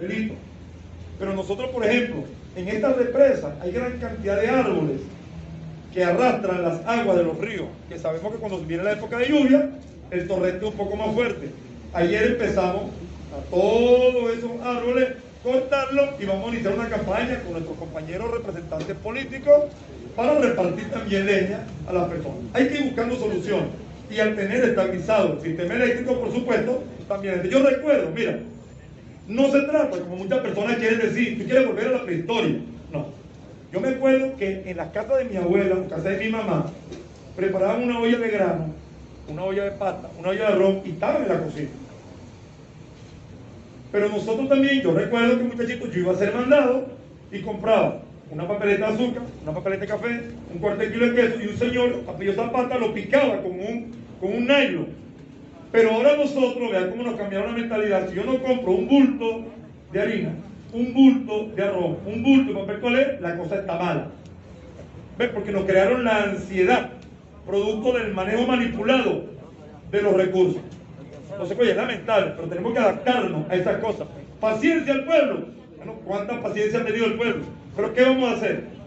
delito. Pero nosotros, por ejemplo, en estas represas hay gran cantidad de árboles que arrastran las aguas de los ríos, que sabemos que cuando viene la época de lluvia, el torrente es un poco más fuerte. Ayer empezamos a todos esos árboles cortarlos y vamos a iniciar una campaña con nuestros compañeros representantes políticos para repartir también leña a las personas. Hay que ir buscando soluciones y al tener estabilizado el sistema eléctrico, por supuesto, también. Yo recuerdo, mira, no se trata, como muchas personas quieren decir, tú quieres volver a la prehistoria. No. Yo me acuerdo que en la casa de mi abuela, en casa de mi mamá, preparaban una olla de grano, una olla de pasta, una olla de arroz y estaban en la cocina. Pero nosotros también, yo recuerdo que muchachito, yo iba a ser mandado y compraba una papeleta de azúcar, una papeleta de café, un cuarto de kilo de queso y un señor, Papillo Zapata, lo picaba con un, con un nylon pero ahora nosotros, vean cómo nos cambiaron la mentalidad. Si yo no compro un bulto de harina, un bulto de arroz, un bulto de papel colé, la cosa está mala. ¿Ves? Porque nos crearon la ansiedad, producto del manejo manipulado de los recursos. Entonces, oye, es lamentable, pero tenemos que adaptarnos a esas cosas. Paciencia al pueblo. Bueno, ¿cuánta paciencia ha tenido el pueblo? Pero ¿qué vamos a hacer?